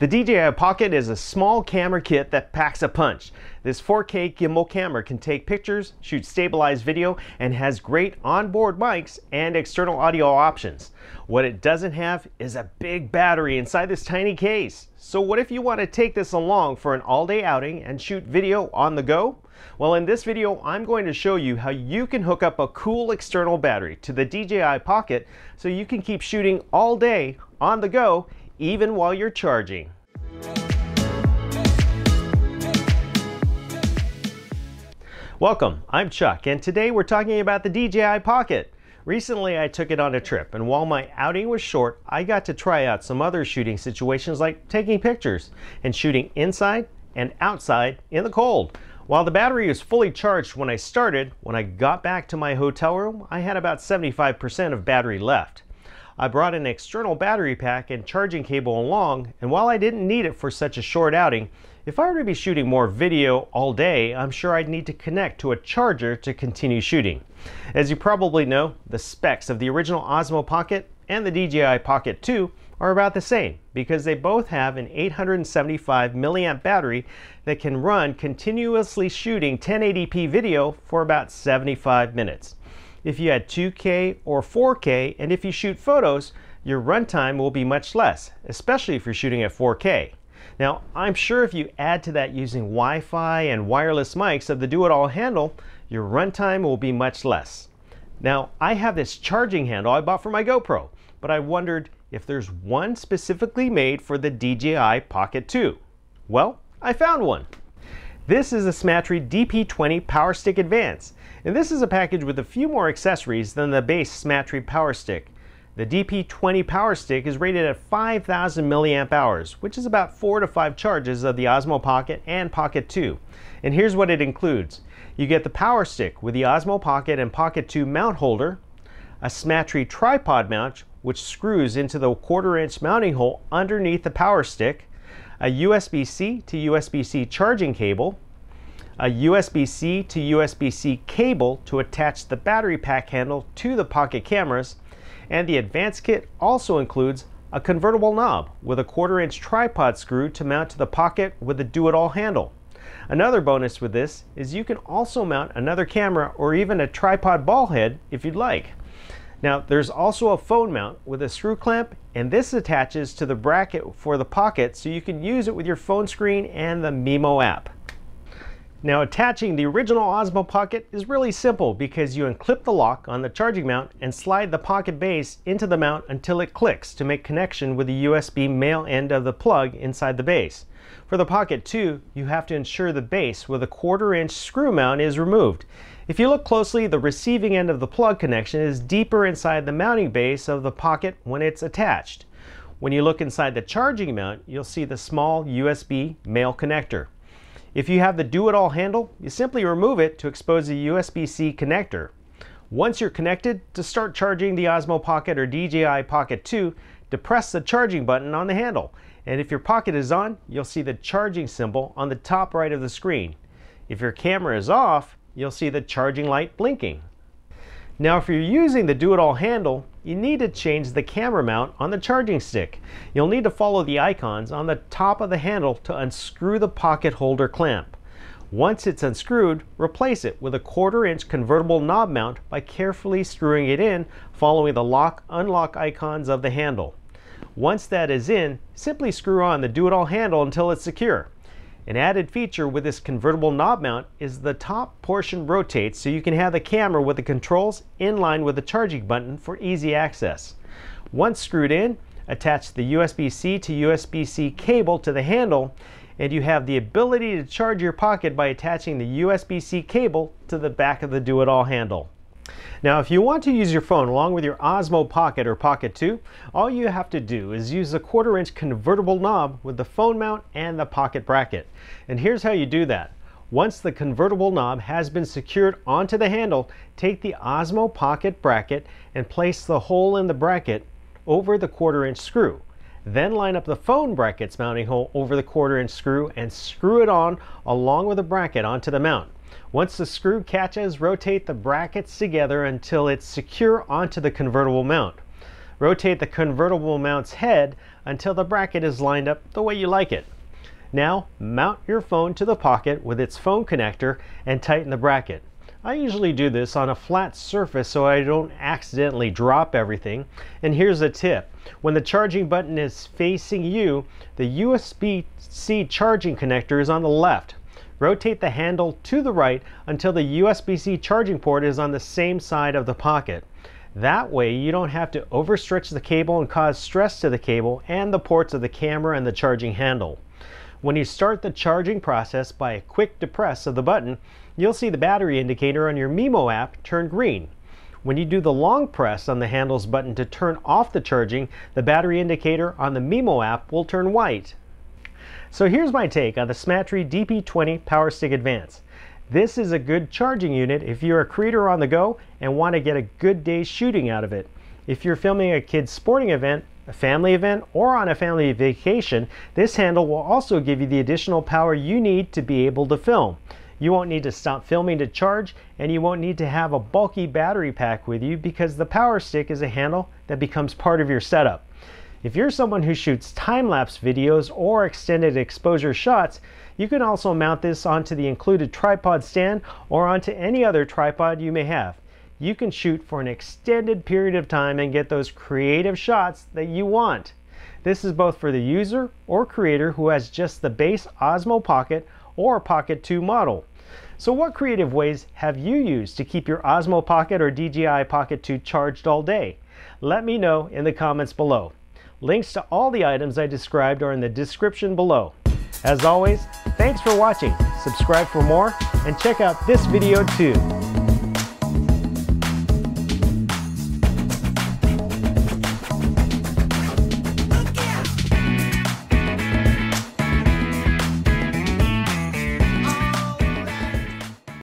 The DJI Pocket is a small camera kit that packs a punch. This 4K gimbal camera can take pictures, shoot stabilized video, and has great onboard mics and external audio options. What it doesn't have is a big battery inside this tiny case. So what if you want to take this along for an all-day outing and shoot video on the go? Well, in this video, I'm going to show you how you can hook up a cool external battery to the DJI Pocket so you can keep shooting all day on the go even while you're charging. Welcome, I'm Chuck, and today we're talking about the DJI Pocket. Recently I took it on a trip, and while my outing was short, I got to try out some other shooting situations like taking pictures and shooting inside and outside in the cold. While the battery was fully charged when I started, when I got back to my hotel room, I had about 75% of battery left. I brought an external battery pack and charging cable along, and while I didn't need it for such a short outing, if I were to be shooting more video all day, I'm sure I'd need to connect to a charger to continue shooting. As you probably know, the specs of the original Osmo Pocket and the DJI Pocket 2 are about the same because they both have an 875 milliamp battery that can run continuously shooting 1080p video for about 75 minutes if you had 2K or 4K, and if you shoot photos, your runtime will be much less, especially if you're shooting at 4K. Now, I'm sure if you add to that using Wi-Fi and wireless mics of the do-it-all handle, your runtime will be much less. Now, I have this charging handle I bought for my GoPro, but I wondered if there's one specifically made for the DJI Pocket 2. Well, I found one. This is a Smatree DP20 Power Stick Advance, and this is a package with a few more accessories than the base Smatree Power Stick. The DP20 Power Stick is rated at 5,000 milliamp hours, which is about 4 to 5 charges of the Osmo Pocket and Pocket 2. And here's what it includes. You get the Power Stick with the Osmo Pocket and Pocket 2 mount holder, a Smatree tripod mount which screws into the quarter inch mounting hole underneath the Power Stick, a USB-C to USB-C charging cable, a USB-C to USB-C cable to attach the battery pack handle to the pocket cameras, and the advanced kit also includes a convertible knob with a quarter inch tripod screw to mount to the pocket with a do-it-all handle. Another bonus with this is you can also mount another camera or even a tripod ball head if you'd like. Now there's also a phone mount with a screw clamp and this attaches to the bracket for the pocket so you can use it with your phone screen and the Mimo app. Now attaching the original Osmo Pocket is really simple because you unclip the lock on the charging mount and slide the pocket base into the mount until it clicks to make connection with the USB male end of the plug inside the base. For the Pocket 2, you have to ensure the base with a quarter inch screw mount is removed. If you look closely, the receiving end of the plug connection is deeper inside the mounting base of the pocket when it's attached. When you look inside the charging mount, you'll see the small USB male connector. If you have the do-it-all handle, you simply remove it to expose the USB-C connector. Once you're connected, to start charging the Osmo Pocket or DJI Pocket 2, depress the charging button on the handle. And if your pocket is on, you'll see the charging symbol on the top right of the screen. If your camera is off, you'll see the charging light blinking. Now if you're using the do-it-all handle, you need to change the camera mount on the charging stick. You'll need to follow the icons on the top of the handle to unscrew the pocket holder clamp. Once it's unscrewed, replace it with a quarter inch convertible knob mount by carefully screwing it in following the lock unlock icons of the handle. Once that is in, simply screw on the do-it-all handle until it's secure. An added feature with this convertible knob mount is the top portion rotates so you can have the camera with the controls in line with the charging button for easy access. Once screwed in, attach the USB-C to USB-C cable to the handle and you have the ability to charge your pocket by attaching the USB-C cable to the back of the do-it-all handle. Now if you want to use your phone along with your Osmo Pocket or Pocket 2, all you have to do is use the quarter inch convertible knob with the phone mount and the pocket bracket. And here's how you do that. Once the convertible knob has been secured onto the handle, take the Osmo Pocket bracket and place the hole in the bracket over the quarter inch screw. Then line up the phone bracket's mounting hole over the quarter inch screw and screw it on along with the bracket onto the mount. Once the screw catches, rotate the brackets together until it's secure onto the convertible mount. Rotate the convertible mount's head until the bracket is lined up the way you like it. Now, mount your phone to the pocket with its phone connector and tighten the bracket. I usually do this on a flat surface so I don't accidentally drop everything. And here's a tip. When the charging button is facing you, the USB-C charging connector is on the left. Rotate the handle to the right until the USB-C charging port is on the same side of the pocket. That way you don't have to overstretch the cable and cause stress to the cable and the ports of the camera and the charging handle. When you start the charging process by a quick depress of the button, you'll see the battery indicator on your Mimo app turn green. When you do the long press on the handles button to turn off the charging, the battery indicator on the Mimo app will turn white. So here's my take on the Smatree DP20 Power Stick Advance. This is a good charging unit if you're a creator on the go and want to get a good day's shooting out of it. If you're filming a kid's sporting event, a family event, or on a family vacation, this handle will also give you the additional power you need to be able to film. You won't need to stop filming to charge, and you won't need to have a bulky battery pack with you because the power stick is a handle that becomes part of your setup. If you're someone who shoots time-lapse videos or extended exposure shots, you can also mount this onto the included tripod stand or onto any other tripod you may have you can shoot for an extended period of time and get those creative shots that you want. This is both for the user or creator who has just the base Osmo Pocket or Pocket 2 model. So what creative ways have you used to keep your Osmo Pocket or DJI Pocket 2 charged all day? Let me know in the comments below. Links to all the items I described are in the description below. As always, thanks for watching, subscribe for more, and check out this video too.